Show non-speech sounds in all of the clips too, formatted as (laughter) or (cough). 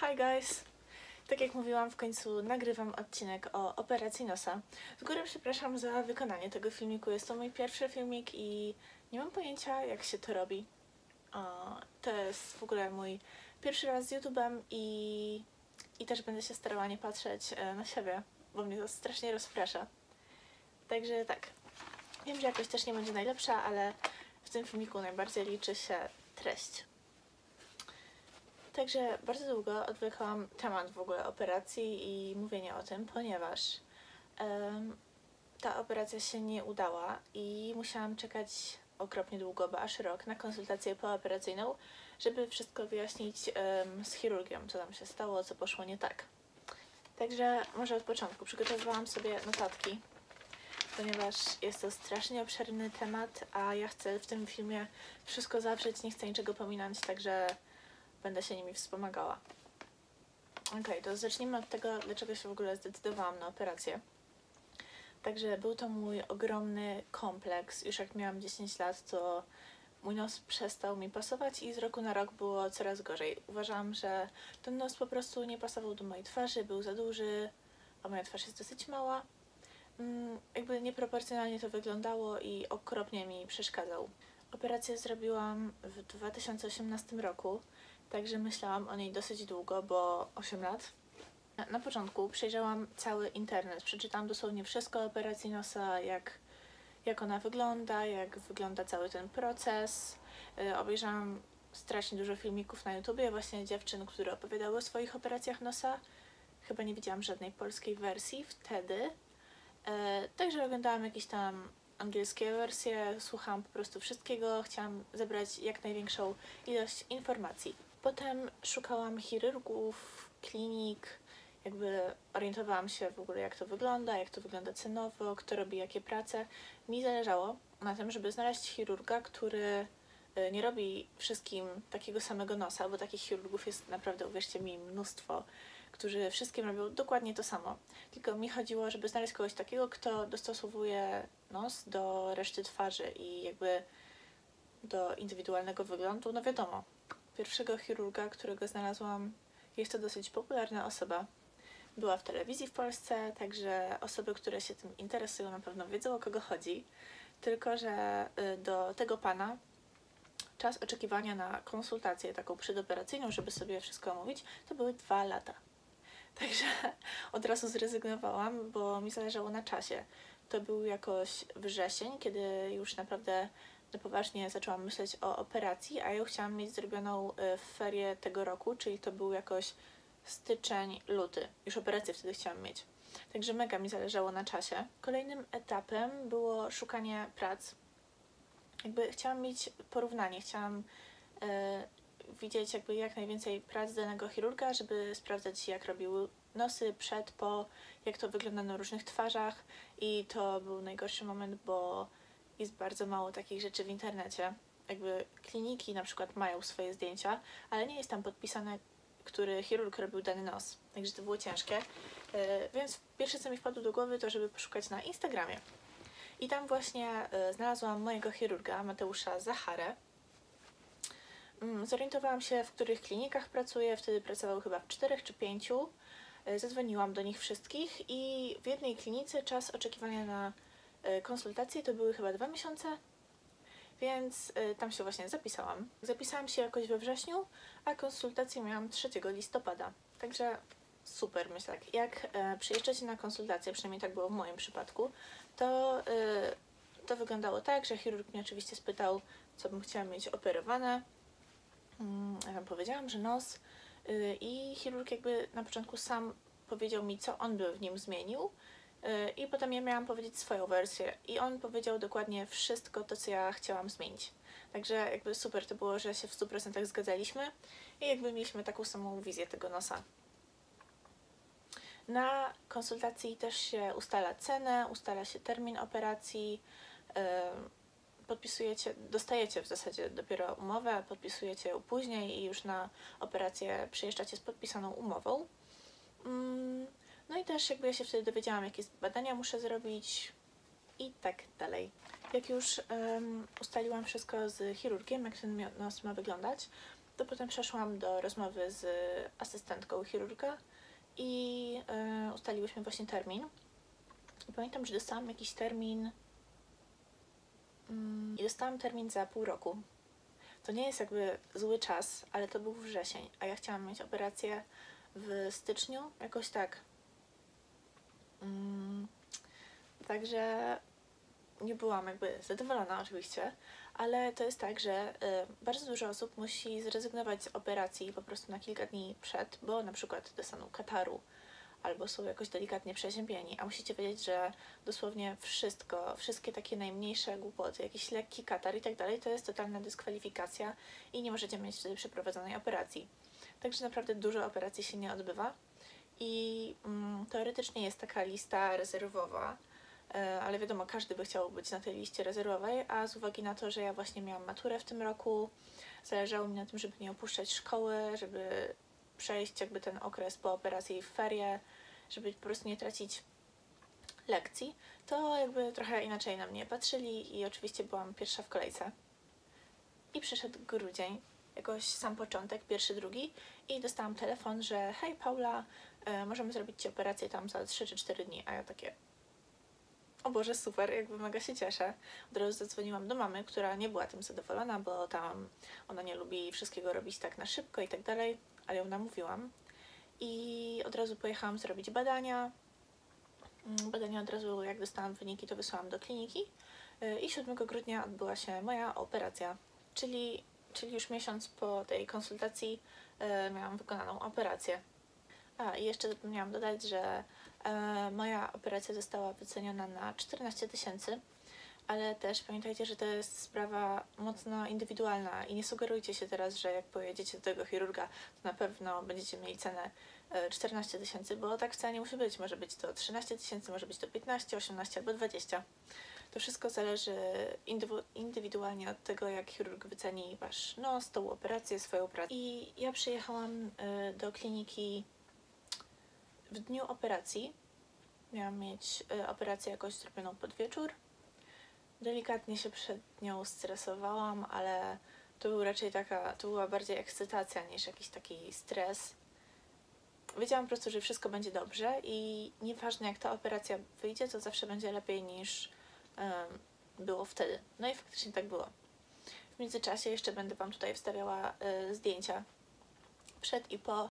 Hi guys! Tak jak mówiłam, w końcu nagrywam odcinek o operacji nosa. Z góry przepraszam za wykonanie tego filmiku. Jest to mój pierwszy filmik i nie mam pojęcia, jak się to robi. To jest w ogóle mój pierwszy raz z YouTube'em i, i też będę się starała nie patrzeć e, na siebie, bo mnie to strasznie rozprasza. Także tak, wiem, że jakoś też nie będzie najlepsza, ale w tym filmiku najbardziej liczy się treść. Także bardzo długo odwlekałam temat w ogóle operacji i mówienie o tym, ponieważ em, ta operacja się nie udała i musiałam czekać okropnie długo, bo aż rok, na konsultację pooperacyjną, żeby wszystko wyjaśnić em, z chirurgią, co tam się stało, co poszło nie tak. Także może od początku przygotowywałam sobie notatki, ponieważ jest to strasznie obszerny temat, a ja chcę w tym filmie wszystko zawrzeć, nie chcę niczego pominąć, także będę się nimi wspomagała. Ok, to zacznijmy od tego, dlaczego się w ogóle zdecydowałam na operację. Także był to mój ogromny kompleks. Już jak miałam 10 lat, to mój nos przestał mi pasować i z roku na rok było coraz gorzej. Uważałam, że ten nos po prostu nie pasował do mojej twarzy, był za duży, a moja twarz jest dosyć mała. Mm, jakby nieproporcjonalnie to wyglądało i okropnie mi przeszkadzał. Operację zrobiłam w 2018 roku, także myślałam o niej dosyć długo, bo 8 lat. Na, początku przejrzałam cały internet, przeczytałam dosłownie wszystko o operacji nosa, jak, jak ona wygląda, jak wygląda cały ten proces. Yy, obejrzałam strasznie dużo filmików na YouTubie właśnie dziewczyn, które opowiadały o swoich operacjach nosa. Chyba nie widziałam żadnej polskiej wersji wtedy. Yy, także oglądałam jakieś tam angielskie wersje, słuchałam po prostu wszystkiego, chciałam zebrać jak największą ilość informacji. Potem szukałam chirurgów, klinik, jakby orientowałam się w ogóle jak to wygląda, jak to wygląda cenowo, kto robi jakie prace. Mi zależało na tym, żeby znaleźć chirurga, który y, nie robi wszystkim takiego samego nosa, bo takich chirurgów jest naprawdę, uwierzcie mi, mnóstwo, którzy wszystkim robią dokładnie to samo. Tylko mi chodziło, żeby znaleźć kogoś takiego, kto dostosowuje nos do reszty twarzy i jakby do indywidualnego wyglądu. No wiadomo, pierwszego chirurga, którego znalazłam, jest to dosyć popularna osoba. Była w telewizji w Polsce, także osoby, które się tym interesują, na pewno wiedzą o kogo chodzi. Tylko, że y, do tego pana czas oczekiwania na konsultację taką przedoperacyjną, żeby sobie wszystko omówić, to były dwa lata. (laughs) Także od razu zrezygnowałam, bo mi zależało na czasie. To był jakoś wrzesień, kiedy już naprawdę na poważnie zaczęłam myśleć o operacji, a ja chciałam mieć zrobioną y, w ferie tego roku, czyli to był jakoś styczeń, luty. Już operację wtedy chciałam mieć. Także mega mi zależało na czasie. Kolejnym etapem było szukanie prac. Jakby chciałam mieć porównanie, chciałam y, widzieć jakby jak najwięcej prac danego chirurga, żeby sprawdzać jak robił nosy przed, po, jak to wygląda na różnych twarzach i to był najgorszy moment, bo jest bardzo mało takich rzeczy w internecie. Jakby kliniki na przykład mają swoje zdjęcia, ale nie jest tam podpisane, który chirurg robił dany nos. Także to było ciężkie. Yy, więc pierwsze co mi wpadło do głowy to, żeby poszukać na Instagramie. I tam właśnie yy, znalazłam mojego chirurga, Mateusza Zacharę. Yy, zorientowałam się, w których klinikach pracuje. Wtedy pracował chyba w czterech czy pięciu. Yy, zadzwoniłam do nich wszystkich i w jednej klinice czas oczekiwania na konsultacje to były chyba dwa miesiące, więc tam się właśnie zapisałam. Zapisałam się jakoś we wrześniu, a konsultację miałam 3 listopada. Także super, myślę tak. Jak e, przyjeżdżacie na konsultację, przynajmniej tak było w moim przypadku, to, e, to wyglądało tak, że chirurg mnie oczywiście spytał, co bym chciała mieć operowane. Mm, ja tam powiedziałam, że nos e, i chirurg jakby na początku sam powiedział mi, co on by w nim zmienił, i potem ja miałam powiedzieć swoją wersję i on powiedział dokładnie wszystko to, co ja chciałam zmienić. Także jakby super to było, że się w 100% zgadzaliśmy i jakby mieliśmy taką samą wizję tego nosa. Na konsultacji też się ustala cenę, ustala się termin operacji, podpisujecie, dostajecie w zasadzie dopiero umowę, podpisujecie ją później i już na operację przyjeżdżacie z podpisaną umową. No i też jakby ja się wtedy dowiedziałam, jakie badania muszę zrobić i tak dalej. Jak już um, ustaliłam wszystko z chirurgiem, jak ten nos ma wyglądać, to potem przeszłam do rozmowy z asystentką chirurga i e, ustaliłyśmy właśnie termin. I pamiętam, że dostałam jakiś termin mm, i dostałam termin za pół roku. To nie jest jakby zły czas, ale to był wrzesień, a ja chciałam mieć operację w styczniu, jakoś tak. Mm, także nie byłam jakby zadowolona oczywiście, ale to jest tak, że y, bardzo dużo osób musi zrezygnować z operacji po prostu na kilka dni przed, bo na przykład dostaną kataru albo są jakoś delikatnie przeziębieni, a musicie wiedzieć, że dosłownie wszystko, wszystkie takie najmniejsze głupoty, jakiś lekki katar i tak dalej, to jest totalna dyskwalifikacja i nie możecie mieć wtedy przeprowadzonej operacji. Także naprawdę dużo operacji się nie odbywa i mm, teoretycznie jest taka lista rezerwowa, e, ale wiadomo, każdy by chciał być na tej liście rezerwowej, a z uwagi na to, że ja właśnie miałam maturę w tym roku, zależało mi na tym, żeby nie opuszczać szkoły, żeby przejść jakby ten okres po operacji w ferie, żeby po prostu nie tracić lekcji, to jakby trochę inaczej na mnie patrzyli i oczywiście byłam pierwsza w kolejce. I przyszedł grudzień, jakoś sam początek, pierwszy, drugi i dostałam telefon, że hej Paula, e, możemy zrobić Ci operację tam za 3 czy 4 dni, a ja takie o Boże, super, jakby mega się cieszę. Od razu zadzwoniłam do mamy, która nie była tym zadowolona, bo tam ona nie lubi wszystkiego robić tak na szybko i tak dalej, ale ją namówiłam. I od razu pojechałam zrobić badania. Mm, Badania od razu, jak dostałam wyniki, to wysłałam do kliniki. Y, I 7 grudnia odbyła się moja operacja, czyli, czyli już miesiąc po tej konsultacji y, miałam wykonaną operację. A i jeszcze zapomniałam dodać, że e, moja operacja została wyceniona na 14 tysięcy, ale też pamiętajcie, że to jest sprawa mocno indywidualna i nie sugerujcie się teraz, że jak pojedziecie do tego chirurga, to na pewno będziecie mieli cenę e, 14 tysięcy, bo tak wcale nie musi być. Może być to 13 tysięcy, może być to 15, 18 albo 20. To wszystko zależy indywidualnie od tego, jak chirurg wyceni wasz nos, tą operację, swoją pracę. I ja przyjechałam e, do kliniki w dniu operacji. Miałam mieć e, operację jakoś zrobioną pod wieczór. Delikatnie się przed nią stresowałam, ale to był raczej taka, to była bardziej ekscytacja niż jakiś taki stres. Wiedziałam po prostu, że wszystko będzie dobrze i nieważne jak ta operacja wyjdzie, to zawsze będzie lepiej niż em, było wtedy. No i faktycznie tak było. W międzyczasie jeszcze będę Wam tutaj wstawiała y, zdjęcia przed i po.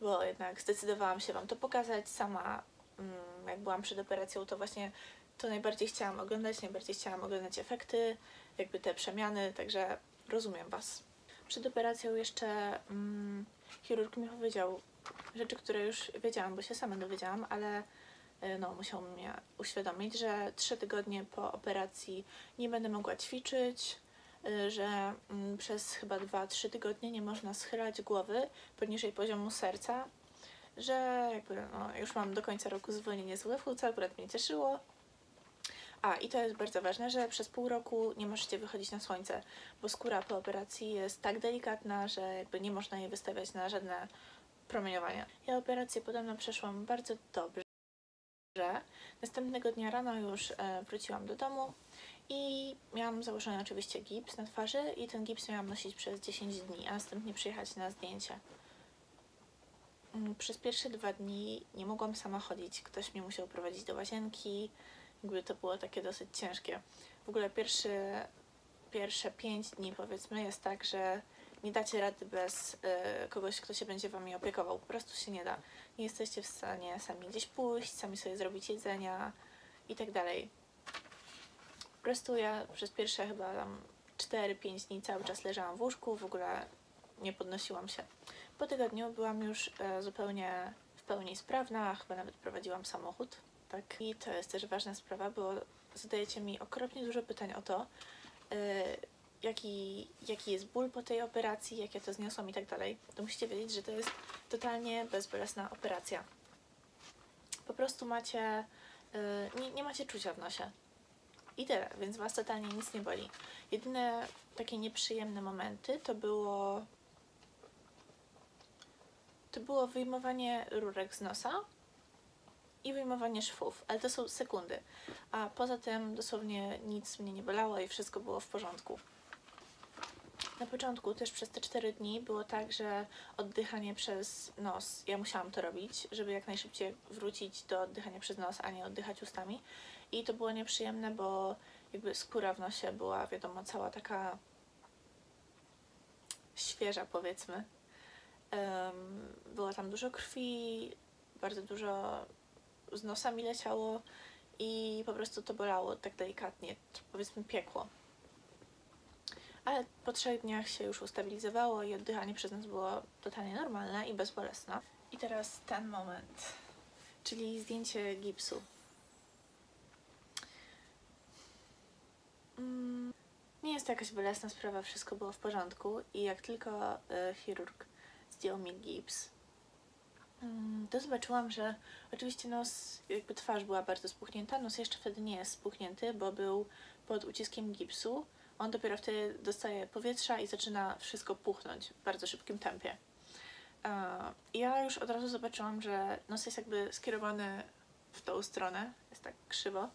Bo jednak zdecydowałam się Wam to pokazać sama. mm, Jak byłam przed operacją, to właśnie to najbardziej chciałam oglądać, najbardziej chciałam oglądać efekty, jakby te przemiany, także rozumiem Was. Przed operacją jeszcze mm, chirurg mi powiedział rzeczy, które już wiedziałam, bo się sama dowiedziałam, ale y, no, musiał mnie uświadomić, że trzy tygodnie po operacji nie będę mogła ćwiczyć, że mm, przez chyba 2-3 tygodnie nie można schylać głowy poniżej poziomu serca, że jakby no, już mam do końca roku zwolnienie z WF-u, co akurat mnie cieszyło. A, i to jest bardzo ważne, że przez pół roku nie możecie wychodzić na słońce, bo skóra po operacji jest tak delikatna, że jakby nie można jej wystawiać na żadne promieniowania. Ja operację podobno przeszłam bardzo dobrze. Następnego dnia rano już e, wróciłam do domu i miałam założony oczywiście gips na twarzy i ten gips miałam nosić przez 10 dni, a następnie przyjechać na zdjęcie. Mm, Przez pierwsze dwa dni nie mogłam sama chodzić. Ktoś mnie musiał prowadzić do łazienki. Jakby to było takie dosyć ciężkie. W ogóle pierwszy, pierwsze pięć dni powiedzmy jest tak, że nie dacie rady bez y, kogoś, kto się będzie wami opiekował. Po prostu się nie da. Nie jesteście w stanie sami gdzieś pójść, sami sobie zrobić jedzenia i tak dalej. Prostu ja przez pierwsze chyba tam 4-5 dni cały czas leżałam w łóżku, w ogóle nie podnosiłam się. Po tygodniu byłam już e, zupełnie w pełni sprawna, chyba nawet prowadziłam samochód. Tak. I to jest też ważna sprawa, bo zadajecie mi okropnie dużo pytań o to, e, jaki, jaki jest ból po tej operacji, jak ja to zniosłam i tak dalej. To musicie wiedzieć, że to jest totalnie bezbolesna operacja. Po prostu macie, e, nie, nie macie czucia w nosie. I tyle, więc was totalnie nic nie boli. Jedyne takie nieprzyjemne momenty to było to było wyjmowanie rurek z nosa i wyjmowanie szwów, ale to są sekundy. A poza tym dosłownie nic mnie nie bolało i wszystko było w porządku. Na początku też przez te 4 dni było tak, że oddychanie przez nos, ja musiałam to robić, żeby jak najszybciej wrócić do oddychania przez nos, a nie oddychać ustami. I to było nieprzyjemne, bo jakby skóra w nosie była, wiadomo, cała taka świeża, powiedzmy. Um, było tam dużo krwi, bardzo dużo z nosa mi leciało i po prostu to bolało tak delikatnie, powiedzmy piekło. Ale po trzech dniach się już ustabilizowało i oddychanie przez nas było totalnie normalne i bezbolesne. I teraz ten moment, czyli zdjęcie gipsu. Mm, nie jest to jakaś bolesna sprawa, wszystko było w porządku i jak tylko y, chirurg zdjął mi gips, mm, to zobaczyłam, że oczywiście nos, jakby twarz była bardzo spuchnięta, nos jeszcze wtedy nie jest spuchnięty, bo był pod uciskiem gipsu. On dopiero wtedy dostaje powietrza i zaczyna wszystko puchnąć w bardzo szybkim tempie. I ja już od razu zobaczyłam, że nos jest jakby skierowany w tą stronę, jest tak krzywo.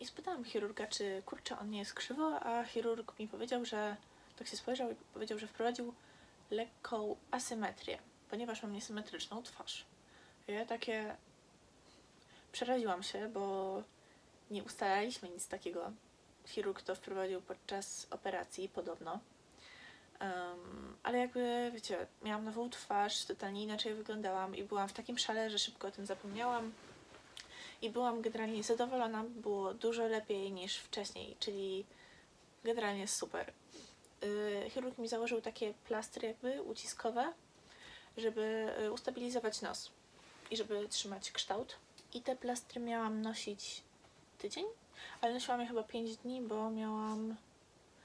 I spytałam chirurga, czy kurczę, on nie jest krzywo, a chirurg mi powiedział, że tak się spojrzał i powiedział, że wprowadził lekką asymetrię, ponieważ mam niesymetryczną twarz. Ja takie przeraziłam się, bo nie ustalaliśmy nic takiego. Chirurg to wprowadził podczas operacji podobno. Um, ale jakby, wiecie, miałam nową twarz, totalnie inaczej wyglądałam i byłam w takim szale, że szybko o tym zapomniałam i byłam generalnie zadowolona, było dużo lepiej niż wcześniej, czyli generalnie super. Yy, chirurg mi założył takie plastry jakby uciskowe, żeby y, ustabilizować nos i żeby trzymać kształt. I te plastry miałam nosić tydzień, ale nosiłam je chyba 5 dni, bo miałam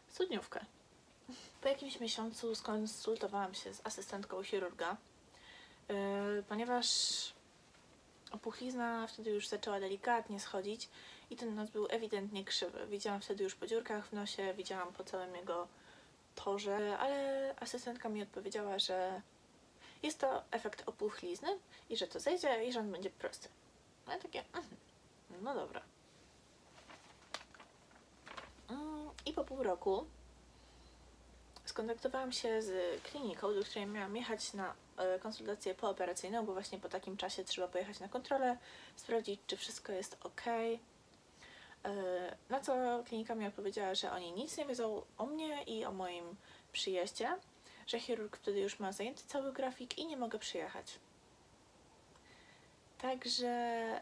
studniówkę. Po jakimś miesiącu skonsultowałam się z asystentką chirurga, yy, ponieważ opuchlizna wtedy już zaczęła delikatnie schodzić i ten nos był ewidentnie krzywy. Widziałam wtedy już po dziurkach w nosie, widziałam po całym jego torze, ale asystentka mi odpowiedziała, że jest to efekt opuchlizny i że to zejdzie i że on będzie prosty. No ja takie, mm, no dobra. Mm, I po pół roku skontaktowałam się z kliniką, do której miałam jechać na konsultację pooperacyjną, bo właśnie po takim czasie trzeba pojechać na kontrolę, sprawdzić, czy wszystko jest ok. E, na co klinika mi odpowiedziała, że oni nic nie wiedzą o mnie i o moim przyjeździe, że chirurg wtedy już ma zajęty cały grafik i nie mogę przyjechać. Także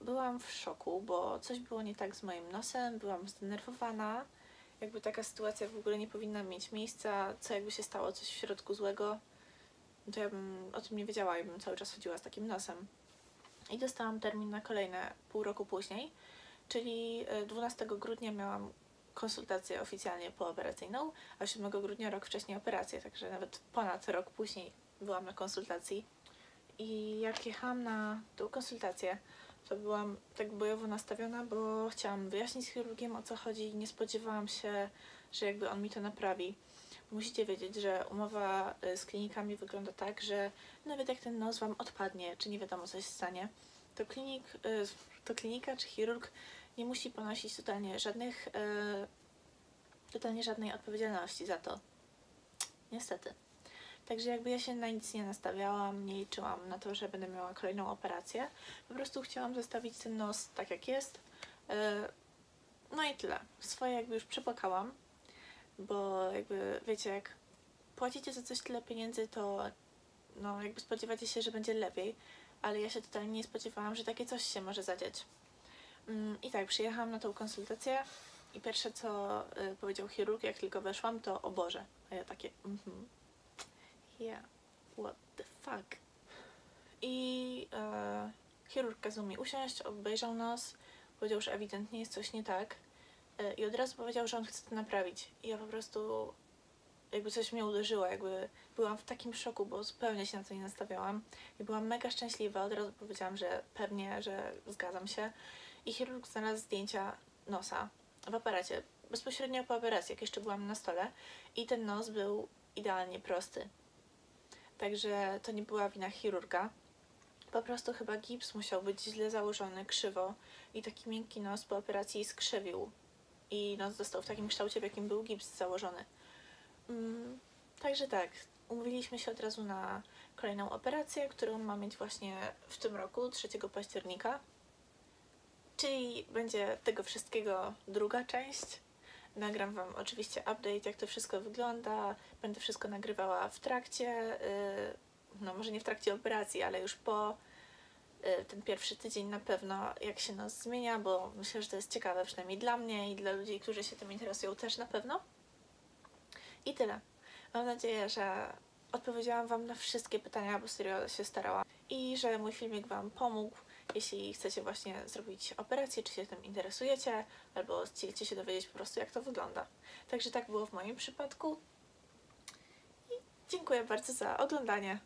byłam w szoku, bo coś było nie tak z moim nosem, byłam zdenerwowana jakby taka sytuacja w ogóle nie powinna mieć miejsca, co jakby się stało coś w środku złego, to ja bym o tym nie wiedziała i bym cały czas chodziła z takim nosem. I dostałam termin na kolejne pół roku później, czyli 12 e, grudnia miałam konsultację oficjalnie pooperacyjną, a 7 grudnia rok wcześniej operację, także nawet ponad rok później byłam na konsultacji. I jak jechałam na tą konsultację, to byłam tak bojowo nastawiona, bo chciałam wyjaśnić chirurgiem o co chodzi i nie spodziewałam się, że jakby on mi to naprawi. Musicie wiedzieć, że umowa y, z klinikami wygląda tak, że nawet jak ten nos Wam odpadnie, czy nie wiadomo co się stanie, to, klinik, y, to klinika czy chirurg nie musi ponosić totalnie żadnych, y, totalnie żadnej odpowiedzialności za to. Niestety. Także jakby ja się na nic nie nastawiałam, nie liczyłam na to, że będę miała kolejną operację. Po prostu chciałam zostawić ten nos tak jak jest. No i tyle. Swoje jakby już przepłakałam, bo jakby wiecie, jak płacicie za coś tyle pieniędzy, to no jakby spodziewacie się, że będzie lepiej, ale ja się totalnie nie spodziewałam, że takie coś się może zadziać. Mm, I tak, przyjechałam na tą konsultację i pierwsze co y, powiedział chirurg, jak tylko weszłam, to o Boże. A ja takie, mhm. Mm yeah, what the fuck. I e, chirurg kazał mi usiąść, obejrzał nas, powiedział, że ewidentnie jest coś nie tak i od razu powiedział, że on chce to naprawić. I ja po prostu jakby coś mnie uderzyło, jakby byłam w takim szoku, bo zupełnie się na to nie nastawiałam i byłam mega szczęśliwa, od razu powiedziałam, że pewnie, że zgadzam się i chirurg znalazł zdjęcia nosa w aparacie, bezpośrednio po operacji, jak jeszcze byłam na stole i ten nos był idealnie prosty. Także to nie była wina chirurga. Po prostu chyba gips musiał być źle założony, krzywo i taki miękki nos po operacji skrzywił i nos został w takim kształcie, w jakim był gips założony. Mm, także tak, umówiliśmy się od razu na kolejną operację, którą ma mieć właśnie w tym roku, 3 października. Czyli będzie tego wszystkiego druga część. Nagram Wam oczywiście update, jak to wszystko wygląda. Będę wszystko nagrywała w trakcie, yy, no może nie w trakcie operacji, ale już po ten pierwszy tydzień na pewno, jak się nos zmienia, bo myślę, że to jest ciekawe przynajmniej dla mnie i dla ludzi, którzy się tym interesują też na pewno. I tyle. Mam nadzieję, że odpowiedziałam Wam na wszystkie pytania, bo serio się starałam. I że mój filmik Wam pomógł, jeśli chcecie właśnie zrobić operację, czy się tym interesujecie, albo chcieliście się dowiedzieć po prostu, jak to wygląda. Także tak było w moim przypadku. I dziękuję bardzo za oglądanie.